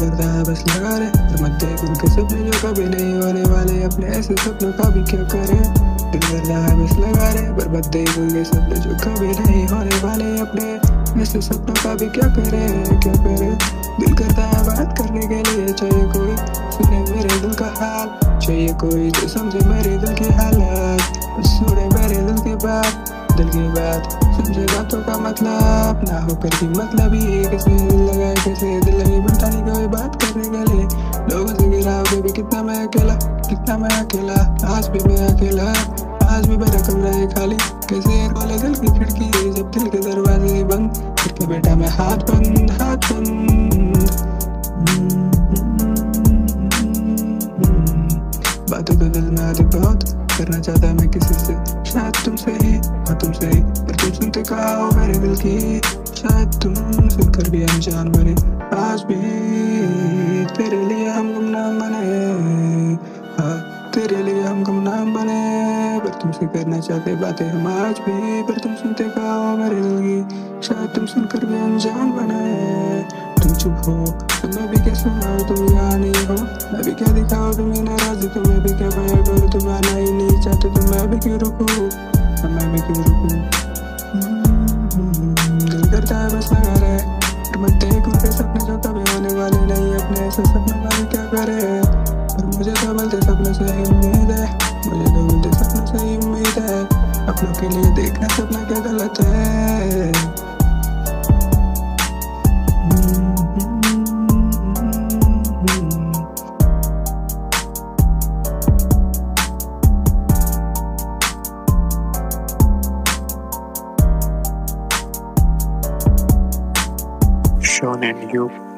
करता है बस लगा रहे। पर मत देख उनके सपने जो कभी नहीं होने वाले। अपने ऐसे सपनों का भी क्या करे? दिल करता है बस लगा रहे। पर मत देख उनके सपने जो कभी नहीं होने वाले। अपने ऐसे सपनों का भी क्या करे? क्या करे? दिल करता है बात करने के लिए। चाहिए कोई सुने मेरे दिल का हाल। चाहिए कोई जो समझे मेरे दिल की हालत। सुने मेरे दिल की बात। दिल की बात। समझे बातों का मतलब ना होकर की मतलब ही कैसे दिल लगाए कैसे? दिल नहीं बनता नहीं कोई बात करने के लिए। लोगों से गिरा बेबी कितना मैं अकेला, कितना मैं अकेला। आज भी मैं अकेला, आज भी मेरा कमरा है खाली। कैसे खोले दिल की खिड़की जब दिल के दरवाजे बंद? करके बेटा मैं हाथ बंद हाथ बंद। करना चाहता मैं किसी से। शायद तुमसे ही हाँ तुमसे ही, पर तुम सुनते कहा हो मेरे दिल की? शायद तुम सुनकर भी अनजान बने आज भी तेरे लिए हम गुमनाम बने। हाँ तेरे लिए हम गुमनाम बने। पर तुमसे करना चाहते बातें हम आज भी, पर तुम सुनते कहा हो मेरे दिल की? शायद तुम सुनकर भी अनजान बने। तुम चुप हो तो मैं भी क्या सुनाऊं? तुम यहाँ नहीं हो, मैं भी क्या दिखाऊँ? तुम्हें नाराज़ तो मैं भी क्या पाया करूँ? तुम आना नहीं चाहते तो मैं भी क्यों रुकूं मैं भी क्यों करता है बस लगा रहे पर मैं देख उनके सपने जो कभी होने वाले नहीं अपने ऐसे सपने वाले क्या करे पर मुझे तो मिलते सपनों से ही उम्मीद है मुझे तो मिलते सपनों से ही उम्मीद है अपनों के लिए देखना सपना क्या गलत है Sean and you